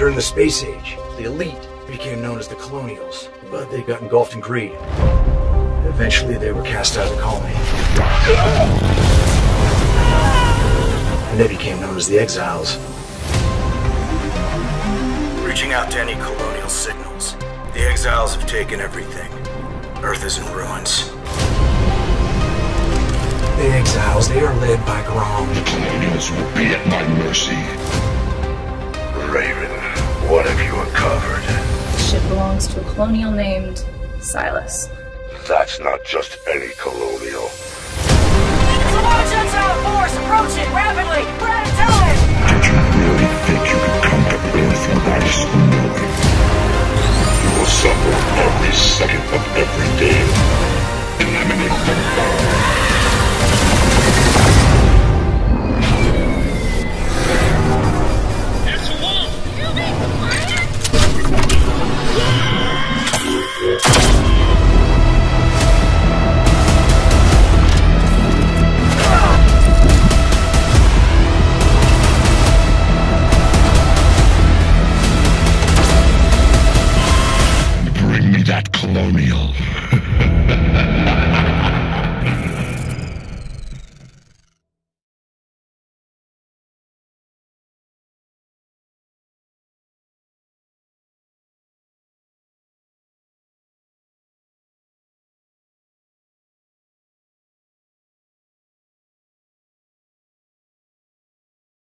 During the Space Age, the elite became known as the Colonials, but they got engulfed in greed. Eventually, they were cast out of the colony. And they became known as the Exiles. Reaching out to any colonial signals. The Exiles have taken everything. Earth is in ruins. The Exiles, they are led by Grom. The Colonials will be at my mercy. Belongs to a colonial named Silas. That's not just any colonial. It's a large Exile force approaching rapidly! We're out of time! Did you really think you could come to Earth without us knowing? You will suffer every second of every day. Colonial.